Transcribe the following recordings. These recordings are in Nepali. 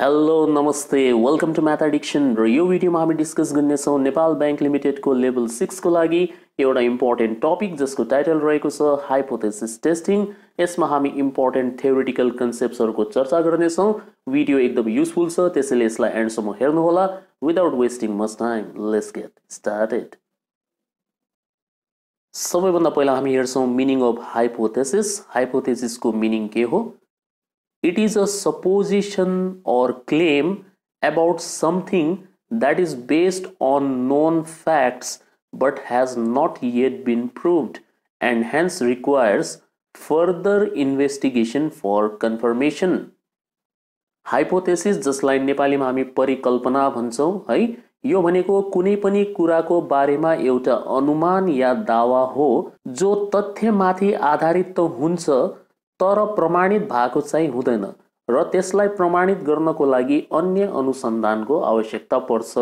हेलो नमस्ते। वेलकम टु म्याथ एडिक्सन र यो भिडियोमा हामी डिस्कस गर्नेछौँ नेपाल ब्याङ्क लिमिटेडको लेभल सिक्सको लागि। एउटा इम्पोर्टेन्ट टपिक जसको टाइटल रहेको छ हाइपोथेसिस टेस्टिङ यसमा हामी इम्पोर्टेन्ट थ्योरिटिकल कन्सेप्ट्सहरूको चर्चा गर्नेछौँ भिडियो एकदम युजफुल छ, त्यसैले यसलाई एन्डसम्म हेर्नुहोला much time let's get started सबैभन्दा पहिला हामी हेर्छौँ मिनिङ अफ हाइपोथेसिस हाइपोथेसिसको मिनिङ के हो? It is a supposition or claim about something that is based on known facts but has not yet been proved and hence requires further investigation for confirmation. Hypothesis जसलाई नेपालीमा हामी परिकल्पना भन्छौँ है यो भनेको कुनै पनि कुराको बारेमा एउटा अनुमान या दावा हो जो तथ्यमाथि आधारित त हुन्छ तर प्रमाणित भएको चाहिँ हुँदैन र त्यसलाई प्रमाणित गर्नको लागि अन्य अनुसन्धानको आवश्यकता पर्छ।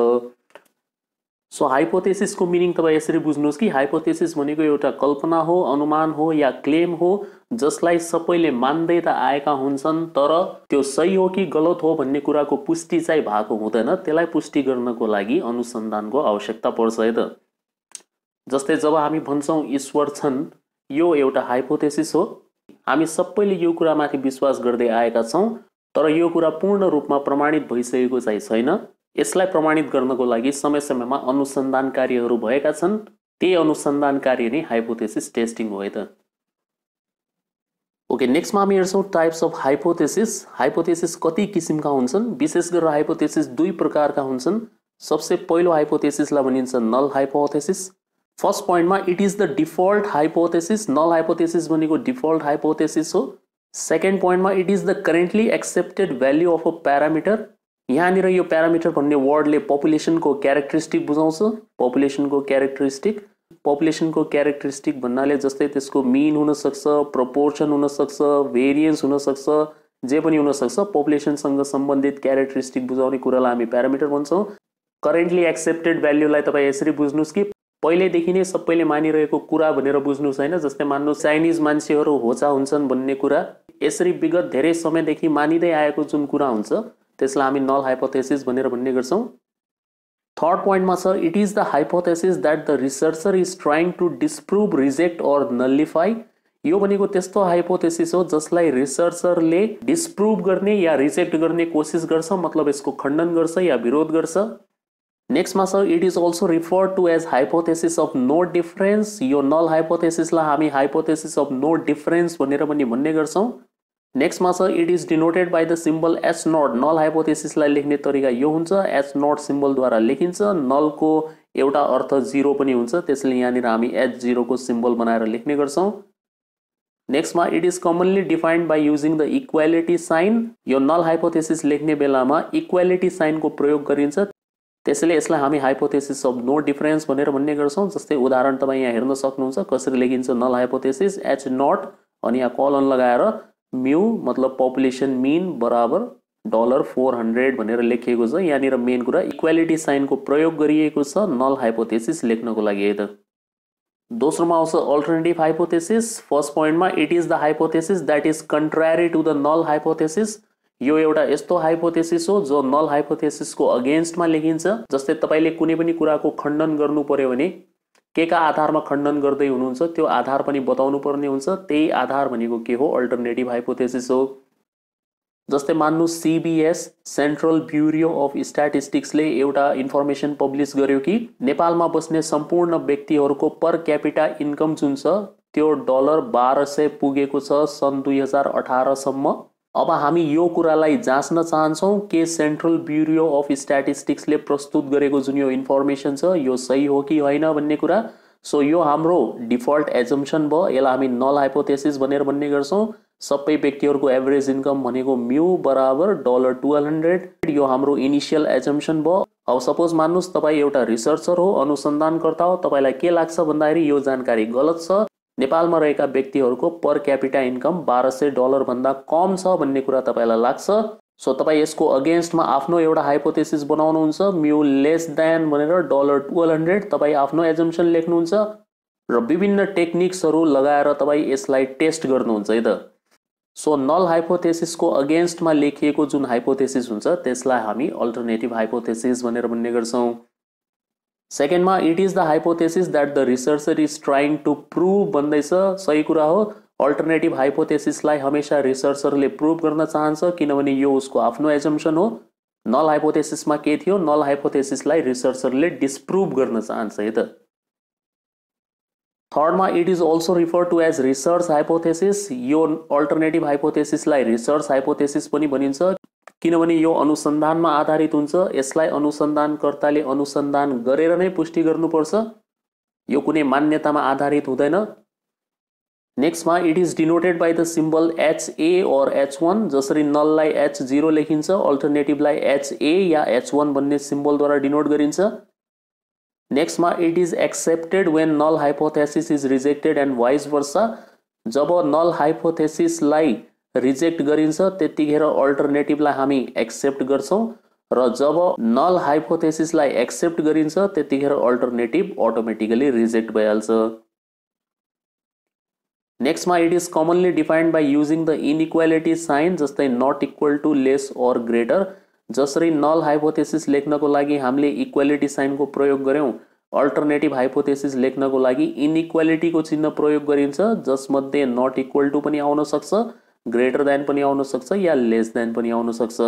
सो हाइपोथेसिसको मिनिङ तपाईँ यसरी बुझ्नुहोस् कि हाइपोथेसिस भनेको एउटा कल्पना हो अनुमान हो या क्लेम हो जसलाई सबैले मान्दै त आएका हुन्छन् तर त्यो सही हो कि गलत हो भन्ने कुराको पुष्टि चाहिँ भएको हुँदैन। त्यसलाई पुष्टि गर्नको लागि अनुसन्धानको आवश्यकता पर्छ है त? जस्तै जब हामी भन्छौँ ईश्वर छन् यो एउटा हाइपोथेसिस हो। हामी सबैले यो कुरामाथि विश्वास गर्दै आएका छौँ तर यो कुरा पूर्ण रूपमा प्रमाणित भइसकेको चाहिँ छैन। यसलाई प्रमाणित गर्नको लागि समय समयमा अनुसन्धान कार्यहरू भएका छन्। त्यही अनुसन्धान कार्य नै हाइपोथेसिस टेस्टिङ हो त। ओके नेक्स्टमा हामी हेर्छौँ टाइप्स अफ हाइपोथेसिस हाइपोथेसिस कति किसिमका हुन्छन्? विशेष गरेर हाइपोथेसिस दुई प्रकारका हुन्छन्। सबसे पहिलो हाइपोथेसिसलाई भनिन्छ नल हाइपोथेसिस फ़र्स्ट पोइन्टमा it is the default hypothesis null hypothesis भनेको डिफल्ट हाइपोथेसिस हो सेकेन्ड पोइन्टमा it is the currently accepted value of a parameter यहाँनिर यो प्यारामिटर भन्ने वर्डले पपुलेसनको क्यारेक्टरिस्टिक बुझाउँछ पपुलेसनको क्यारेक्टरिस्टिक पपुलेसनको क्यारेक्टरिस्टिक भन्नाले जस्तै मिन हुनसक्छ प्रपोर्सन हुनसक्छ भेरिएन्स हुनसक्छ जे पनि हुनसक्छ पपुलेसनसँग सम्बन्धित क्यारेक्टरिस्टिक बुझाउने कुरालाई हामी प्यारामिटर भन्छौँ करेन्टली एक्सेप्टेड भ्याल्युलाई तपाईँ यसरी बुझ्नुहोस् कि पहिल्यैदेखि नै सबैले मानिरहेको कुरा भनेर बुझ्नुहोस् होइन जस्तै मान्नु चाइनिज मान्छेहरू होचा हुन्छन् भन्ने कुरा यसरी विगत धेरै समयदेखि मानिँदै आएको जुन कुरा हुन्छ त्यसलाई हामी नल हाइपोथेसिस भनेर भन्ने गर्छौँ। थर्ड पोइन्टमा छ it is the hypothesis that the researcher is trying to disprove reject or nullify यो भनेको त्यस्तो हाइपोथेसिस हो जसलाई रिसर्चरले डिस्प्रुभ गर्ने या रिजेक्ट गर्ने कोसिस गर्छ मतलब यसको खण्डन गर्छ या विरोध गर्छ। नेक्स्टमा छ it is also refer to as hypothesis of no difference यो नल हाइपोथेसिसलाई हामी हाइपोथेसिस अफ नो डिफरेन्स भनेर पनि भन्ने गर्छौँ। नेक्स्टमा छ it is denoted by the symbol S not null हाइपोथेसिसलाई लेख्ने तरिका यो हुन्छ। एस नट सिम्बलद्वारा लेखिन्छ। नलको एउटा अर्थ जिरो पनि हुन्छ। त्यसले यहाँनिर हामी एच जिरोको सिम्बल बनाएर लेख्ने गर्छौँ। नेक्स्टमा it is commonly defined by using the equality sign यो नल हाइपोथेसिस लेख्ने बेलामा इक्वालिटी साइनको प्रयोग गरिन्छ। त्यसैले यसलाई हामी हाइपोथेसिस अफ नो डिफरेन्स भनेर भन्ने गर्छौँ जस्तै उदाहरण तपाईँ यहाँ हेर्न सक्नुहुन्छ कसरी लेखिन्छ नल हाइपोथेसिस एच नट अनि यहाँ कलन लगाएर म्यु मतलब पपुलेसन मिन बराबर डलर फोर हन्ड्रेड भनेर लेखिएको छ। यहाँनिर मेन कुरा इक्वालिटी साइनको प्रयोग गरिएको छ नल हाइपोथेसिस लेख्नको लागि है त। दोस्रोमा आउँछ अल्टरनेटिभ हाइपोथेसिस फर्स्ट पोइन्टमा it is the hypothesis that is contrary to the null hypothesis यो एउटा यस्तो हाइपोथेसिस हो जो नल हाइपोथेसिसको अगेन्स्टमा लेखिन्छ जस्तै तपाईँले कुनै पनि कुराको खण्डन गर्नु पर्यो भने के का आधारमा खण्डन गर्दै हुनुहुन्छ त्यो आधार पनि बताउनु पर्ने हुन्छ। त्यही आधार भनेको के हो? अल्टरनेटिभ हाइपोथेसिस हो। जस्तै मान्नु सिबिएस सेन्ट्रल ब्युरो अफ स्ट्याटिस्टिक्सले एउटा इन्फर्मेसन पब्लिस गर्यो कि नेपालमा बस्ने सम्पूर्ण व्यक्तिहरूको पर क्यापिटा इन्कम जुन छ त्यो डलर बाह्र सय पुगेको छ सन् दुई हजार अठारसम्म अब हामी यो कुरालाई जाँच्न चाहन्छौँ के सेन्ट्रल ब्युरो अफ स्ट्याटिस्टिक्सले प्रस्तुत गरेको जुन यो इन्फर्मेसन छ यो सही हो कि होइन भन्ने कुरा? सो यो हाम्रो डिफल्ट एजम्सन भयो। यसलाई हामी नल हाइपोथेसिस भनेर भन्ने गर्छौँ। सबै व्यक्तिहरूको एभरेज इन्कम भनेको म्यु बराबर डलर टुवेल्भ हन्ड्रेड यो हाम्रो इनिसियल एजम्सन भयो। अब सपोज मान्नुहोस् तपाईँ एउटा रिसर्चर हो अनुसन्धानकर्ता हो। तपाईँलाई के लाग्छ भन्दाखेरि यो जानकारी गलत छ। नेपालमा रहेका व्यक्तिहरूको पर क्यापिटा इन्कम बाह्र सय डलरभन्दा कम छ भन्ने कुरा तपाईँलाई लाग्छ? सो तपाईँ यसको अगेन्स्टमा आफ्नो एउटा हाइपोथेसिस बनाउनुहुन्छ म्यु लेस देन भनेर डलर टुवेल्भ हन्ड्रेड तपाईँ आफ्नो एजम्सन लेख्नुहुन्छ र विभिन्न टेक्निक्सहरू लगाएर तपाईँ यसलाई टेस्ट गर्नुहुन्छ है त? सो नल हाइपोथेसिसको अगेन्स्टमा लेखिएको जुन हाइपोथेसिस हुन्छ त्यसलाई हामी अल्टरनेटिभ हाइपोथेसिस भनेर भन्ने गर्छौँ। सेकेन्डमा it is the hypothesis that the researcher is trying to prove भन्दैछ सही कुरा हो। अल्टरनेटिभ हाइपोथेसिसलाई हमेसा रिसर्चरले प्रुभ गर्न चाहन्छ किनभने यो उसको आफ्नो एजम्सन हो। नल हाइपोथेसिसमा के थियो? नल हाइपोथेसिसलाई रिसर्चरले डिस्प्रुभ गर्न चाहन्छ है त। थर्डमा it is also refer to as research hypothesis यो अल्टरनेटिभ हाइपोथेसिसलाई रिसर्च हाइपोथेसिस पनि भनिन्छ। किनभने यो अनुसन्धानमा आधारित हुन्छ। यसलाई अनुसन्धानकर्ताले अनुसन्धान गरेर नै पुष्टि गर्नुपर्छ। यो कुनै मान्यतामा आधारित हुँदैन। नेक्स्टमा it is denoted by the symbol HA or H one जसरी नललाई एच जिरो लेखिन्छ अल्टरनेटिभलाई एचए या एच वान भन्ने सिम्बलद्वारा डिनोट गरिन्छ। नेक्स्टमा it is accepted when null hypothesis is rejected and vice versa जब नल हाइपोथेसिसलाई रिजेक्ट गरिन्छ, त्यतिखेर अल्टरनेटिभलाई हामी एक्सेप्ट गर्छौँ र जब नल हाइपोथेसिसलाई एक्सेप्ट गरिन्छ, त्यतिखेर अल्टरनेटिभ अटोमेटिकली रिजेक्ट भइहाल्छ। नेक्स्टमा it is commonly defined by using the inequality sign जस्तै not equal to less or greater जसरी नल हाइपोथेसिस लेख्नको लागि हामीले इक्वालिटी साइनको प्रयोग गऱ्यौँ अल्टरनेटिभ लेख्नको लागि इनइक्वालिटीको चिन्ह प्रयोग जसमध्ये नट इक्वल टु पनि आउन सक्छ। ग्रेटर देन पनि आउन सक्छ या लेस देन पनि आउन सक्छ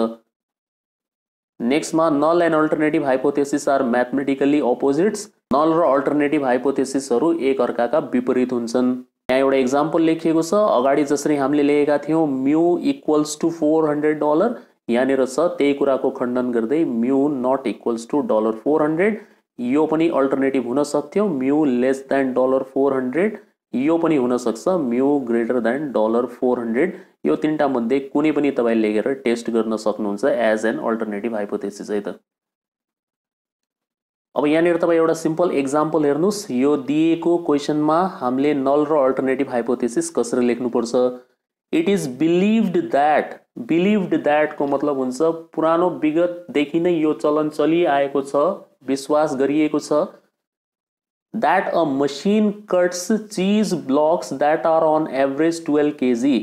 नेक्स्टमा null and alternative hypothesis are mathematically opposites null र अल्टरनेटिभ हाइपोथेसिसहरू एक अर्काका विपरीत हुन्छन्। यहाँ एउटा इक्जाम्पल लेखिएको छ। अगाडि जसरी हामीले लेखेका थियौँ mu equals to four hundred dollar यहाँनिर छ, त्यही कुराको खण्डन गर्दै mu not equals to dollar four hundred यो पनि अल्टरनेटिभ हुन सक्थ्यो। Mu less than dollar four hundred यो पनि हुनसक्छ mu greater than dollar four hundred यो तिनवटा मध्ये कुनै पनि तपाईँ लेखेर टेस्ट गर्न सक्नुहुन्छ एज एन अल्टरनेटिभ हाइपोथेसिस है त? अब यहाँनिर तपाईँ एउटा सिम्पल इक्जाम्पल हेर्नुहोस्। यो दिएको क्वेसनमा हामीले नल र अल्टरनेटिभ हाइपोथेसिस कसरी लेख्नुपर्छ? It is believed that believed द्याटको मतलब हुन्छ पुरानो विगतदेखि नै यो चलन चलिआएको छ विश्वास गरिएको छ। that a machine cuts cheese blocks that are on average twelve KG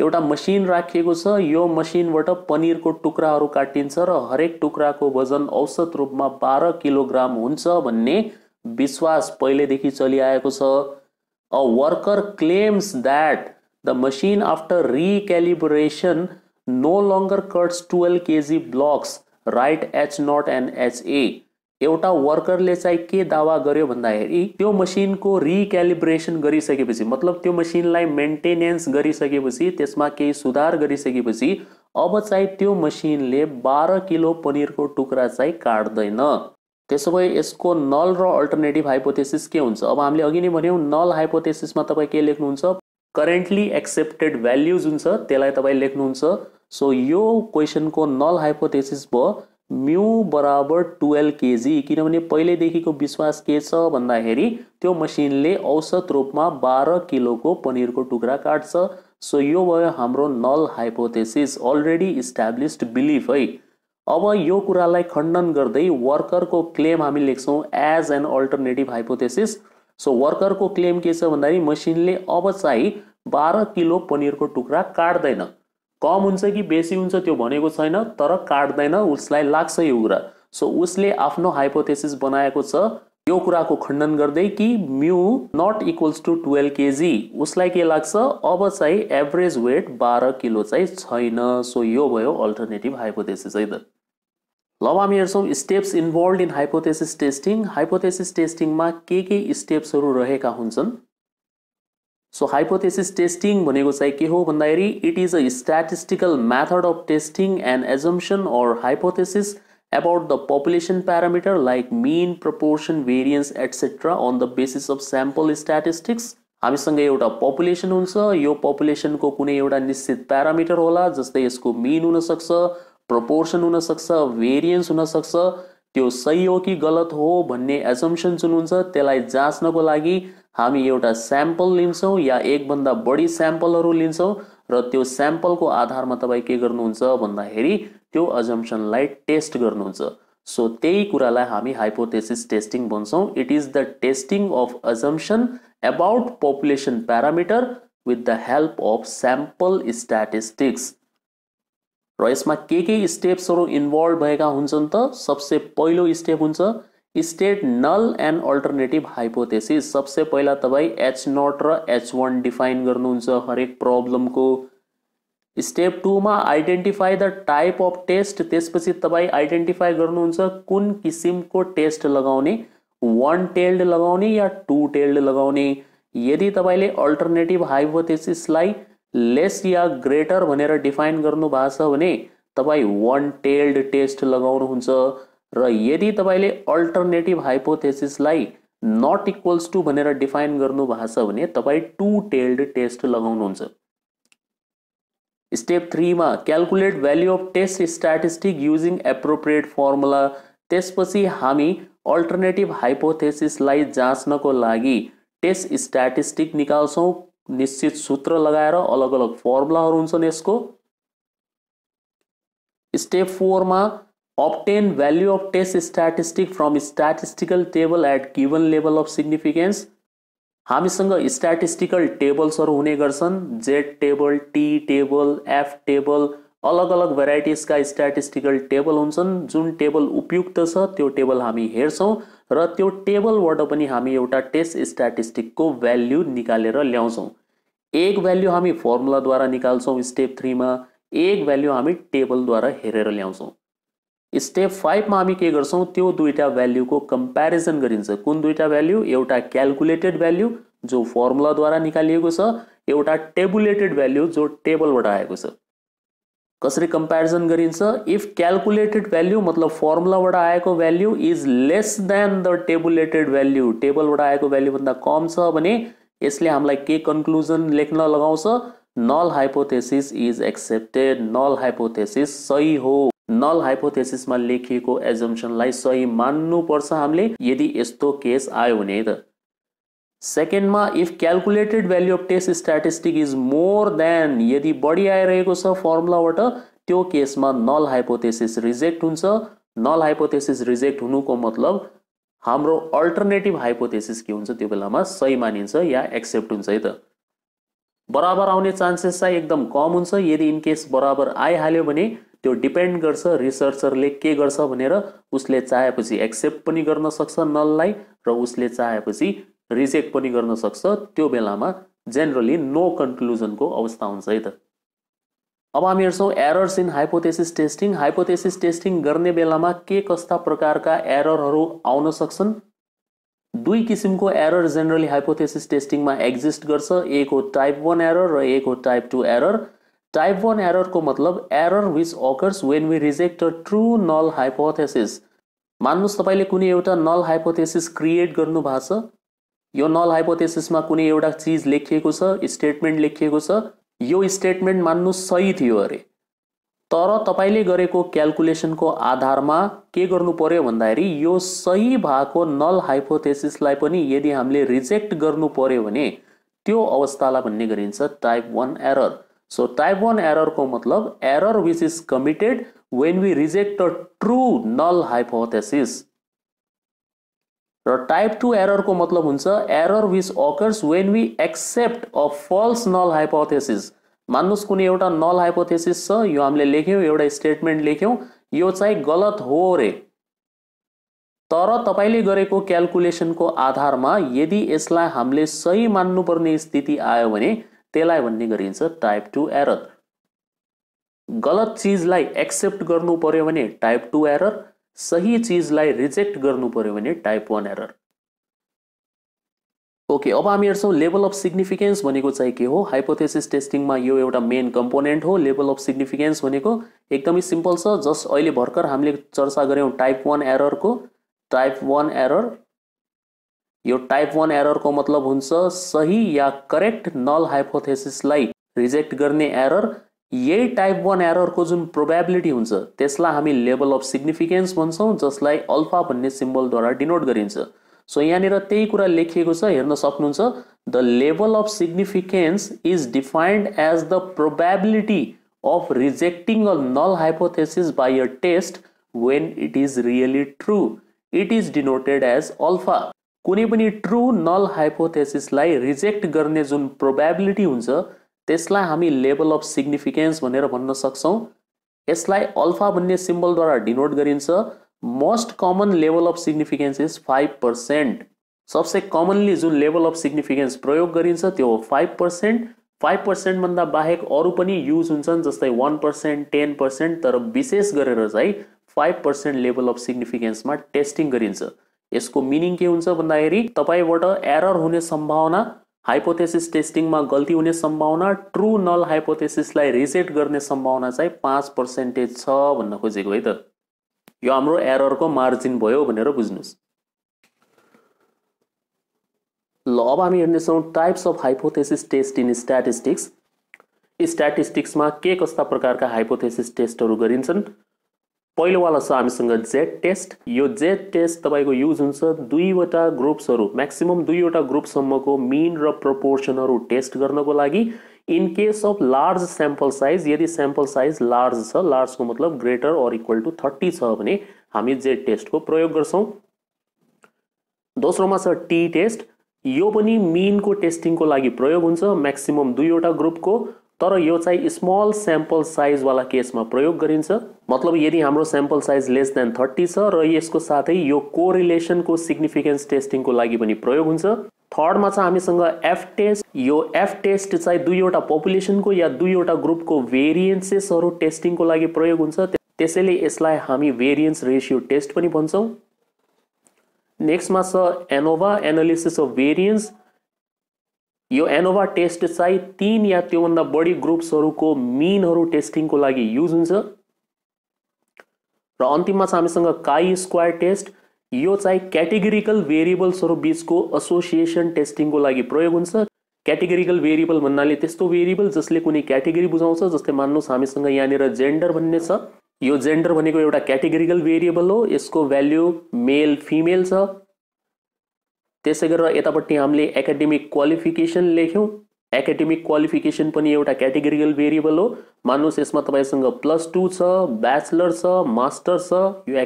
एउटा मसिन राखिएको छ यो मसिनबाट पनिरको टुक्राहरू काटिन्छ र हरेक टुक्राको वजन औसत रूपमा बाह्र किलोग्राम हुन्छ भन्ने विश्वास पहिलेदेखि चलिआएको छ a worker claims that the machine after recalibration no longer cuts twelve KG blocks right H naught and HA एउटा वर्करले चाहिँ के दावा गर्यो भन्दाखेरि त्यो मसिनको रिक्यालिब्रेसन गरिसकेपछि मतलब त्यो मसिनलाई मेन्टेनेन्स गरिसकेपछि त्यसमा केही सुधार गरिसकेपछि अब चाहिँ त्यो मसिनले बाह्र किलो पनिरको टुक्रा चाहिँ काट्दैन। त्यसो भए यसको नल र अल्टरनेटिभ हाइपोथेसिस के हुन्छ? अब हामीले अघि नै भन्यौँ नल हाइपोथेसिसमा तपाईँ के लेख्नुहुन्छ? करेन्टली एक्सेप्टेड भ्याल्यु जुन छ त्यसलाई तपाईँ लेख्नुहुन्छ। सो यो क्वेसनको नल हाइपोथेसिस भयो। म्यु बराबर टुवेल्भ केजी, किनभने पहिल्यैदेखिको विश्वास के छ भन्दाखेरि, त्यो मसिनले औसत रूपमा बाह्र किलोको पनिरको टुक्रा काट्छ। सो, यो भयो हाम्रो null hypothesis already established belief है। अब यो कुरालाई खण्डन गर्दै वर्करको क्लेम हामी लेख्छौँ as an alternative hypothesis so, वर्करको क्लेम के छ भन्दाखेरि, मसिनले अब चाहिँ बाह्र किलो पनिरको टुक्रा काट्दैन। कम हुन्छ कि बेसी हुन्छ त्यो भनेको छैन तर काट्दैन उसलाई लाग्छ यो कुरा। सो उसले आफ्नो हाइपोथेसिस बनाएको छ यो कुराको खण्डन गर्दै कि mu not equals to twelve KG उसलाई के लाग्छ? अब चाहिँ एभरेज वेट बाह्र किलो चाहिँ छैन। सो यो भयो अल्टरनेटिभ हाइपोथेसिस है त। ल हामी हेर्छौँ steps involve in hypothesis testing hypothesis टेस्टिङमा के के स्टेप्सहरू रहेका हुन्छन्? सो हाइपोथेसिस टेस्टिङ भनेको चाहिँ के हो भन्दाखेरि it is a statistical method of testing and assumption or hypothesis about the population parameter like mean, proportion, variance etc on the basis of sample statistics. हामीसँग एउटा पपुलेसन हुन्छ यो पपुलेसनको कुनै एउटा निश्चित प्यारामिटर होला, जस्तै यसको मिन हुनसक्छ प्रपोर्सन हुनसक्छ भेरिएन्स हुनसक्छ त्यो सही हो कि गलत हो भन्ने एजम्सन जुन हुन्छ, त्यसलाई जाँच्नको लागि हामी एउटा स्याम्पल लिन्छौँ या एक एकभन्दा बढी स्याम्पलहरू लिन्छौँ र त्यो स्याम्पलको आधारमा तपाईँ के गर्नुहुन्छ भन्दाखेरि त्यो अजम्सनलाई टेस्ट गर्नुहुन्छ। सो त्यही कुरालाई हामी हाइपोथेसिस टेस्टिङ भन्छौँ। It is the testing of assumption about population parameter with the help of sample statistics. र यसमा के के त? सबसे पहिलो स्टेप हुन्छ state null and alternative hypothesis. सबसे पहिला तपाईँ एच नट र एच वान डिफाइन गर्नुहुन्छ हरेक प्रब्लमको। Step टूमा identify the type of test. ते त्यसपछि तपाईँ आइडेन्टिफाई गर्नुहुन्छ कुन किसिमको टेस्ट लगाउने। वान टेल्ड लगाउने या टू टेल्ड लगाउने। यदि तपाईँले अल्टरनेटिभ हाइपोथेसिसलाई लेस या ग्रेटर भनेर डिफाइन तपाईँ वान टेल्ड टेस्ट लगाउनुहुन्छ। र यदि तपाईँले अल्टरनेटिभ नट इक्वल्स टु भनेर डिफाइन तपाईँ टु टेल्ड टेस्ट लगाउनुहुन्छ step थ्रीमा calculate value of test statistic using appropriate formula हामी अल्टरनेटिभ हाइपोथेसिसलाई जाँच्नको लागि टेस्ट स्ट्याटिस्टिक निकाल्छौँ। निश्चित सूत्र लगाएर अलग अलग हुन्छन् यसको। स्टेप फोरमा obtain value of test statistic from statistical table at given level of significance. हामीसँग स्ट्याटिस्टिकल टेबल्सहरू हुने गर्छन्। Z table T table F table अलग अलग भेराइटिजका स्ट्याटिस्टिकल टेबल हुन्छन्। जुन टेबल उपयुक्त छ, त्यो टेबल हामी हेर्छौँ र त्यो टेबलबाट पनि हामी टेस्ट स्ट्याटिस्टिकको भ्याल्यु निकालेर ल्याउँछौँ। एक भ्याल्यु हामी फर्मुलाद्वारा निकाल्छौँ स्टेप थ्रीमा एक भ्याल्यु हामी टेबलद्वारा हेरेर ल्याउँछौँ। स्टेप फाइभमा हामी के दुईवटा भ्याल्युको कम्पेरिजन गरिन्छ कुन दुईवटा भ्याल्यु एउटा क्यालकुलेटेड भ्याल्यु जो फर्मुलाद्वारा निकालिएको छ एउटा टेबुलेटेड भ्याल्यु जो टेबलबाट आएको छ कसरी कम्पेरिजन गरिन्छ इफ़ क्यालकुलेटेड भ्याल्यु मतलब फर्मुलाबाट आएको value is less than the tabulated value टेबलबाट आएको भ्याल्युभन्दा कम छ भने यसले हामीलाई के null hypothesis is accepted null hypothesis सही हो। नल हाइपोथेसिसमा लेखिएको एजम्सनलाई सही मान्नुपर्छ हामीले यदि यस्तो केस आयो भने त। सेकेन्डमा if calculated value of test statistic is more than यदि बढी आइरहेको छ फर्मुलाबाट त्यो केसमा नल हाइपोथेसिस रिजेक्ट हुन्छ। नल हाइपोथेसिस रिजेक्ट हुनुको मतलब हाम्रो अल्टरनेटिभ हाइपोथेसिस के हुन्छ त्यो बेलामा सही मानिन्छ या एक्सेप्ट हुन्छ है त। बराबर आउने चान्सेस चाहिँ एकदम कम हुन्छ। यदि इनकेस बराबर आइहाल्यो भने त्यो डिपेन्ड गर्छ रिसर्चरले के गर्छ भनेर उसले चाहेपछि एक्सेप्ट पनि गर्न सक्छ नललाई र उसले चाहेपछि रिजेक्ट पनि गर्न सक्छ। त्यो बेलामा जेनरली नो कन्क्लुजनको अवस्था हुन्छ है त। अब हामी हेर्छौँ errors in hypothesis testing hypothesis testing गर्ने बेलामा के कस्ता प्रकारका एररहरू आउन सक्छन्? दुई किसिमको एरर जेनरली हाइपोथेसिस टेस्टिङमा एक्जिस्ट गर्छ। एक हो टाइप वान एरर र एक हो type two error type one एररको मतलब error which occurs when we reject a true null hypothesis मान्नुहोस् तपाईँले कुनै एउटा नल हाइपोथेसिस क्रिएट गर्नु भएको छ? यो नल हाइपोथेसिसमा कुनै एउटा चिज लेखिएको छ स्टेटमेन्ट लेखिएको छ? यो स्टेटमेन्ट मान्नुहोस् सही थियो अरे। तर तपाईँले गरेको क्यालकुलेसनको आधारमा के गर्नु पर्यो भन्दाखेरि यो सही भएको नल हाइपोथेसिसलाई पनि यदि हामीले रिजेक्ट गर्नु पर्यो भने त्यो अवस्थालाई भन्ने गरिन्छ type one error so type one एररको मतलब error which is committed when we reject a true null hypothesis र टाइप टू एररको मतलब हुन्छ error which occurs when we accept a false null hypothesis मान्नुहोस् कुनै एउटा नल हाइपोथेसिस छ यो हामीले लेख्यौँ एउटा स्टेटमेन्ट लेख्यौँ यो चाहिँ गलत हो रे। तर तपाईँले गरेको क्यालकुलेसनको आधारमा यदि यसलाई हामीले सही मान्नुपर्ने स्थिति आयो भने त्यसलाई भन्ने गरिन्छ टाइप टू एरर गलत चिजलाई एक्सेप्ट गर्नु पर्यो भने टाइप टू एरर सही चिजलाई रिजेक्ट गर्नु पर्यो भने टाइप वान एरर ओके अब हामी हेर्छौँ लेभल अफ सिग्निफिकेन्स भनेको चाहिँ के हो? हाइपोथेसिस टेस्टिङमा यो एउटा मेन कम्पोनेन्ट हो लेभल अफ सिग्निफिकेन्स भनेको एकदमै सिम्पल छ जस्ट अहिले भर्खर हामीले चर्चा गऱ्यौँ टाइप वान एररको टाइप वान एरर यो टाइप वन एरर को मतलब हुन्छ सही या करेक्ट नल हाइपोथेसिसलाई रिजेक्ट गर्ने एरर यही टाइप वान एररको जुन प्रोबेबिलिटी हुन्छ, त्यसलाई हामी लेभल अफ सिग्निफिकेन्स जसलाई अल्फ़ा भन्ने सिम्बलद्वारा डिनोट गरिन्छ। सो यहाँनिर त्यही कुरा लेखिएको छ, हेर्न the level of significance is defined as the probability of rejecting a null hypothesis by a test when it is really true it is denoted as alpha कुनै पनि ट्रु नल हाइपोथेसिसलाई रिजेक्ट गर्ने जुन प्रोबेबिलिटी हुन्छ, त्यसलाई हामी लेभल अफ सिग्निफिकेन्स भनेर भन्न सक्छौँ। यसलाई अल्फ़ा भन्ने सिम्बलद्वारा डिनोट गरिन्छ। Most common level of significance is five percent सबसे कमनली जुन लेभल अफ सिग्निफिकेन्स प्रयोग गरिन्छ, त्यो हो फाइभ पर्सेन्ट फाइभ बाहेक अरू पनि युज हुन्छन्, जस्तै वान पर्सेन्ट टेन पर्सेन्ट तर विशेष गरेर चाहिँ फाइभ पर्सेन्ट लेभल अफ सिग्निफिकेन्समा टेस्टिङ गरिन्छ। यसको मिनिङ के हुन्छ भन्दाखेरि तपाईँबाट एरर हुने सम्भावना हाइपोथेसिस टेस्टिङमा गल्ती हुने सम्भावना ट्रु नल हाइपोथेसिसलाई रिजेक्ट गर्ने सम्भावना चाहिँ पाँच पर्सेन्टेज छ भन्न खोजेको है त। यो हाम्रो एररको मार्जिन भयो भनेर बुझ्नुहोस्। ल अब हामी हेर्नेछौँ types of hypothesis test in statistics स्ट्याटिस्टिक्समा के कस्ता प्रकारका हाइपोथेसिस टेस्टहरू गरिन्छन्? पहिलोवाला छ हामीसँग जेट टेस्ट यो जेट टेस्ट तपाईँको युज हुन्छ दुईवटा ग्रुप्सहरू म्याक्सिमम् दुईवटा ग्रुपसम्मको मिन र प्रपोर्सनहरू टेस्ट गर्नको लागि. In case of large sample size यदि स्याम्पल साइज़ लार्ज छ लार्जको मतलब greater or equal to thirty छ भने हामी जेट टेस्टको प्रयोग गर्छौँ। दोस्रोमा छ टी टेस्ट यो पनि मिनको टेस्टिङको लागि प्रयोग हुन्छ म्याक्सिमम् दुईवटा ग्रुपको तर यो चाहिँ स्मल स्याम्पल साइजवाला केसमा प्रयोग गरिन्छ। मतलब यदि हाम्रो sample size less than thirty छ र यसको साथै यो कोरिलेसनको सिग्निफिकेन्स टेस्टिङको लागि पनि प्रयोग हुन्छ। थर्डमा छ हामीसँग एफ टेस्ट यो एफ टेस्ट चाहिँ दुईवटा पपुलेसनको या दुईवटा ग्रुपको भेरिएन्सेसहरू टेस्टिङको लागि प्रयोग हुन्छ। त्यसैले यसलाई हामी भेरिएन्स रेसियो टेस्ट पनि भन्छौँ। नेक्स्टमा छ एनोभा एनालिसिस अफ भेरिएन्स यो एनोभा टेस्ट चाहिँ तिन या त्योभन्दा बढी ग्रुप्सहरूको मिनहरू टेस्टिङको लागि युज हुन्छ। र अन्तिममा छ हामीसँग काई स्क्वायर टेस्ट यो चाहिँ क्याटेगोरिकल भेरिएबल्सहरू बिचको एसोसिएसन टेस्टिङको लागि प्रयोग हुन्छ। क्याटेगोरिकल भेरिएबल भन्नाले त्यस्तो भेरिएबल जसले कुनै क्याटेगोरी बुझाउँछ, जस्तै मान्नुहोस् हामीसँग यहाँनिर जेन्डर भन्ने छ। यो जेन्डर भनेको एउटा क्याटेगोरिकल भेरिएबल हो, यसको भ्याल्यु मेल फिमेल छ। त्यसै गरेर हामीले एकाडेमिक क्वालिफिकेसन लेख्यौँ। एकाडेमिक क्वालिफिकेसन पनि एउटा क्याटेगोरिकल भेरिएबल हो। मान्नुहोस्, यसमा तपाईँसँग प्लस टू छ ब्याचलर छ मास्टर छ, यो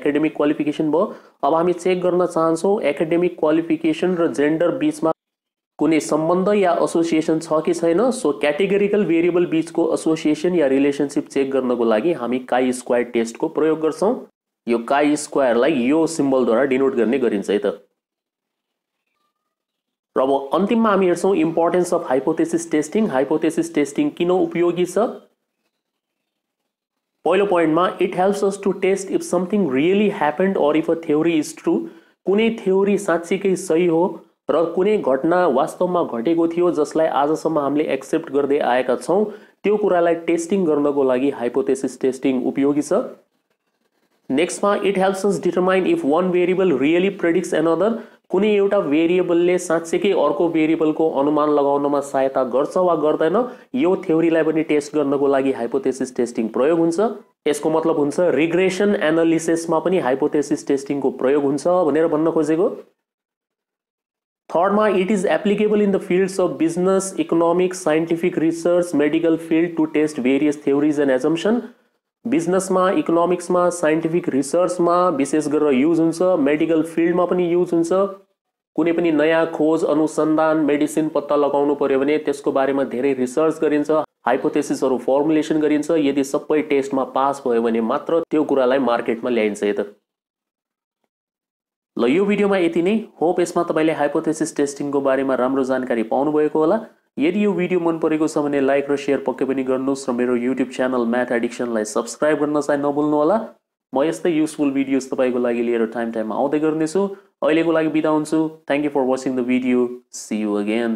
अब हामी चेक गर्न चाहन्छौँ एकाडेमिक क्वालिफिकेसन र जेन्डर बिचमा कुनै सम्बन्ध या एसोसिएसन छ कि छैन? सो क्याटेगोरिकल भेरिएबल बिचको एसोसिएसन या रिलेसनसिप चेक गर्नको लागि हामी काई स्क्वायर टेस्टको प्रयोग गर्छौँ। यो काई स्क्वायरलाई यो सिम्बलद्वारा डिनोट गर्ने गरिन्छ है त। र अब अन्तिममा हामी हेर्छौँ importance of hypothesis testing hypothesis testing किन उपयोगी छ? पहिलो पोइन्टमा it helps us to test if something really happened or if a theory is true कुनै थ्योरी साँच्चीकै सही हो र कुनै घटना वास्तवमा घटेको थियो जसलाई आजसम्म हामीले एक्सेप्ट गर्दै आएका छौँ। त्यो कुरालाई टेस्टिङ गर्नको लागि हाइपोथेसिस टेस्टिङ उपयोगी छ। नेक्स्टमा it helps us determine if one variable really predicts another कुनै एउटा भेरिएबलले साँच्चैकै अर्को भेरिएबलको अनुमान लगाउनमा सहायता गर्छ वा गर्दैन यो थ्योरीलाई पनि टेस्ट गर्नको लागि हाइपोथेसिस टेस्टिङ प्रयोग हुन्छ। यसको मतलब हुन्छ रिग्रेसन एनालिसिसमा पनि हाइपोथेसिस टेस्टिङको प्रयोग हुन्छ भनेर भन्न खोजेको। थर्डमा it is applicable in the fields of business economics scientific research medical field to test various theories and assumption बिजनेसमा इकोनोमिक्समा साइन्टिफिक रिसर्चमा विशेष गरेर युज हुन्छ मेडिकल फिल्डमा पनि युज हुन्छ। कुनै पनि नयाँ खोज अनुसन्धान मेडिसिन पत्ता लगाउनु पऱ्यो भने त्यसको बारेमा धेरै रिसर्च गरिन्छ हाइपोथेसिसहरू फर्मुलेसन गरिन्छ। यदि सबै टेस्टमा पास भयो भने मात्र त्यो कुरालाई मार्केटमा ल्याइन्छ यता। ल यो भिडियोमा यति नै। होप यसमा तपाईँले हाइपोथेसिस टेस्टिङको बारेमा राम्रो जानकारी पाउनुभएको होला। यदि यो भिडियो मन परेको छ भने लाइक र सेयर पक्कै पनि गर्नुहोस् र मेरो युट्युब च्यानल म्याथ एडिक्सनलाई सब्सक्राइब गर्न चाहिँ नभुल्नुहोला। म यस्तै युजफुल भिडियोज तपाईँको लागि लिएर टाइम टाइममा आउँदै गर्नेछु। अहिलेको लागि बिदा हुन्छु। Thank you for watching the video see you again